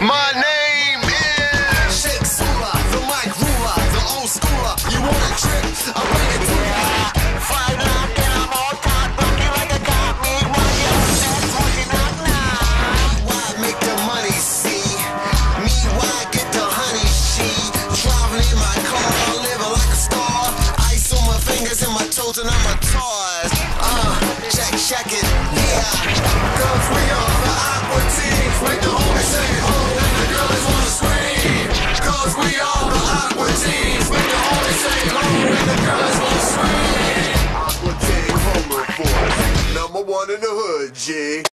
My name is Shake Sula, the mic ruler, the old schooler. You want a trick? I'll bring it to ya. Five knock and I'm all tight, rocky like a cop. Me one yellow set, twenty knock now. Why make the money see? Me, why get the honey? She driving in my car, living like a star. Ice on my fingers and my toes, and I'm a toys. Uh, check, check it, yeah. Cause Number one in the hood, G.